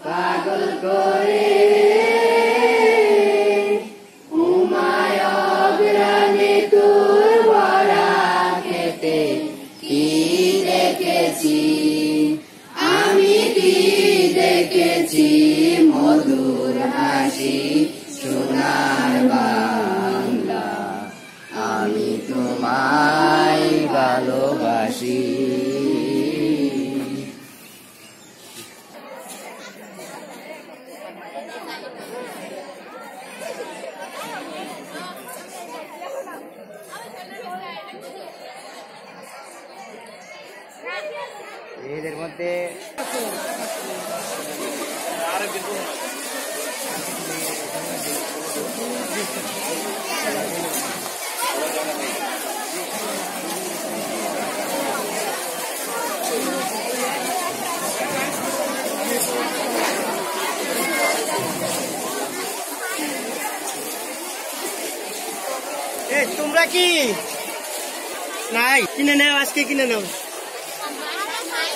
পাগল করে খেতে আমি কি দেখেছি মধুর সোনার বাংলা আমি তোমায় ভালোবাসি এদের মধ্যে তোমরা কি? নাই কিনে নাও আজকে কিনে নাও। my